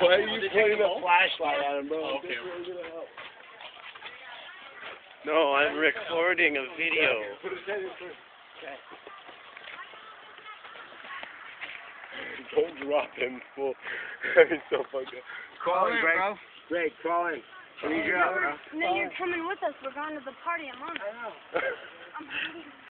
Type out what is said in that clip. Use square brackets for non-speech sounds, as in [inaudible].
Why are you pointing a flashlight at him, bro? Okay. No, I'm recording a video. [laughs] Don't drop him, fool. [laughs] He's so fucking. Crawl in, Greg. Bro. Greg, crawl in. Can you drop, bro? No, you're coming with us. We're going to the party. I'm on. I know. [laughs]